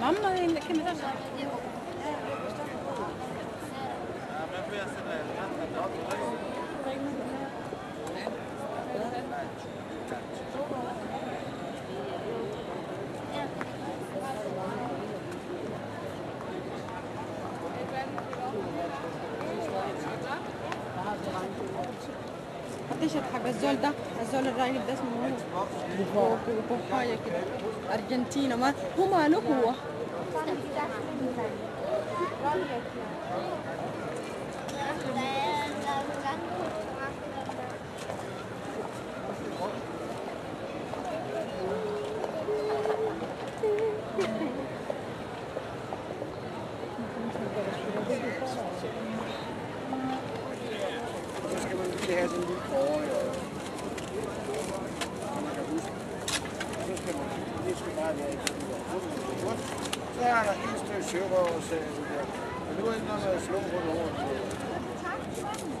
mamma din kan vi ta så. Ja, men får jag se det? محدش يضحك الزول ده الزول الراجل ده اسمه هو. بوبايا كده أرجنتينا ما هو ماله هو؟ Så skal Så er der en stykke Men Nu er der noget slum på hovedet.